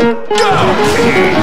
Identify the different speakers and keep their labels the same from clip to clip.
Speaker 1: Go!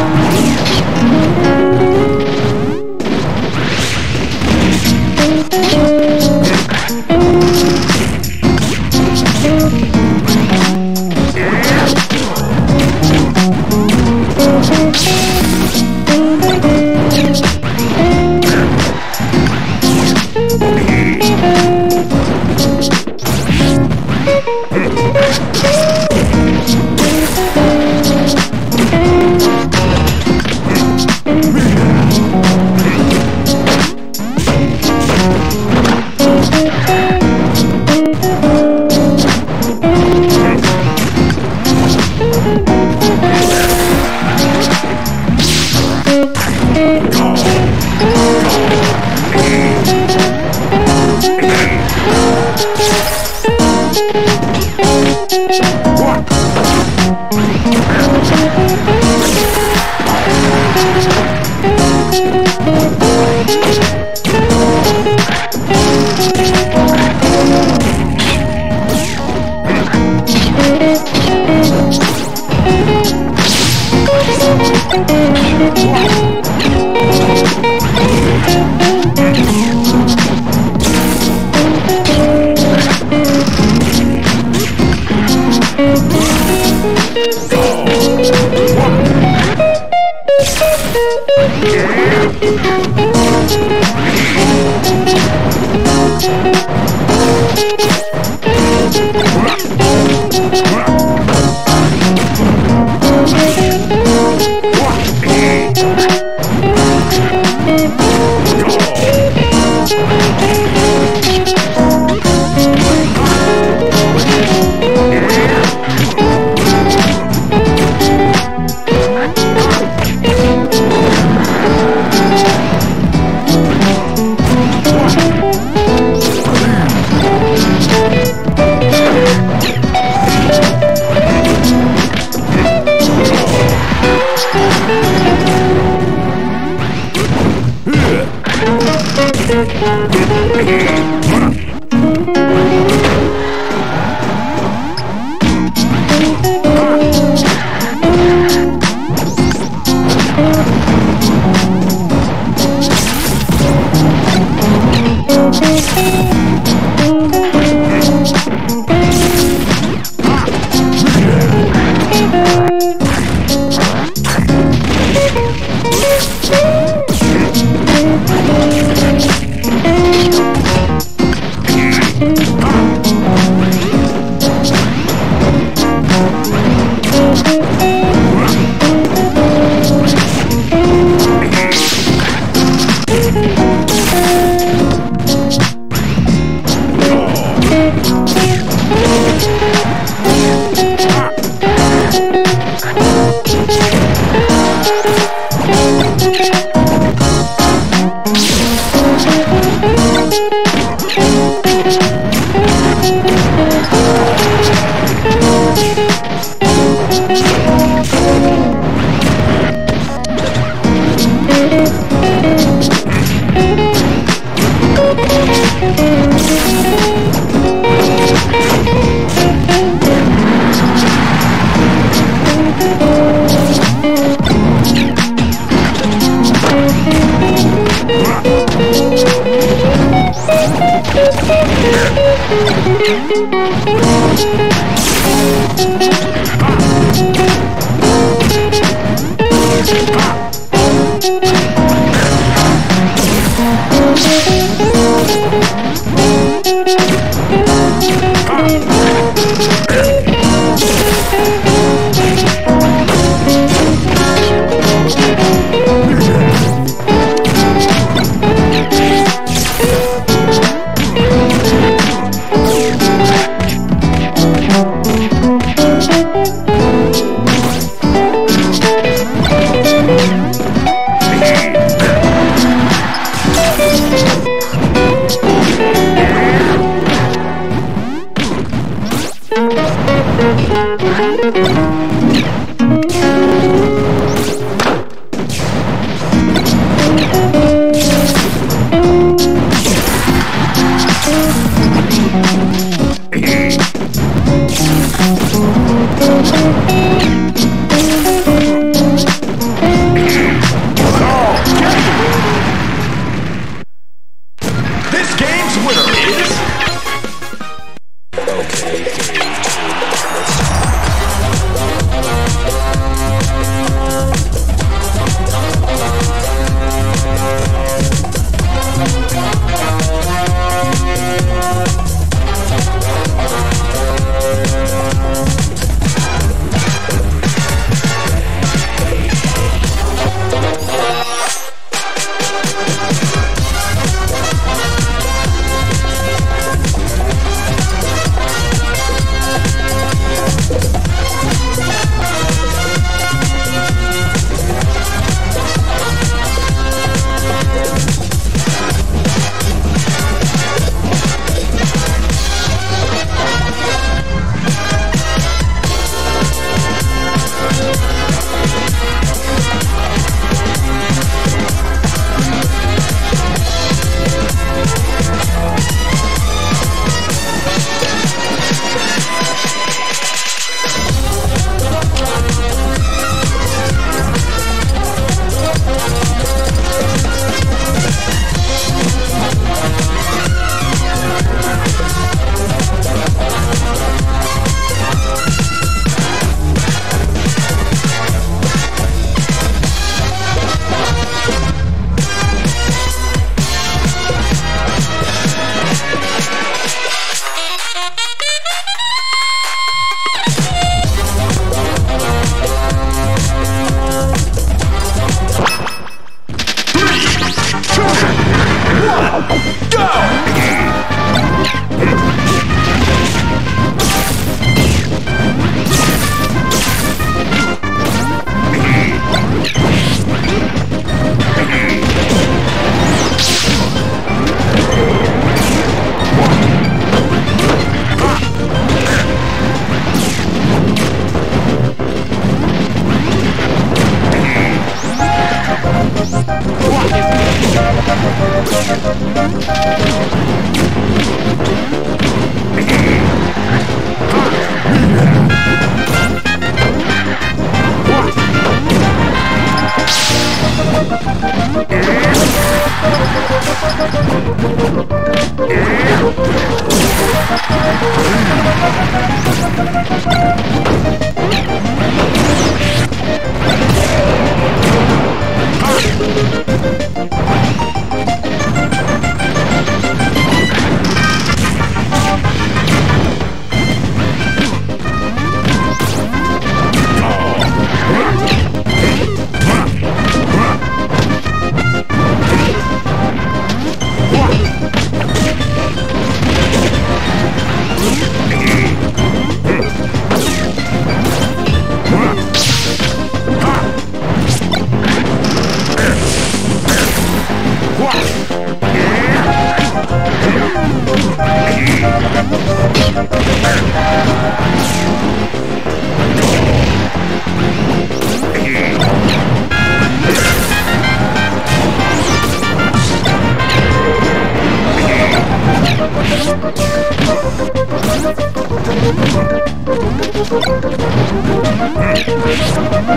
Speaker 1: No!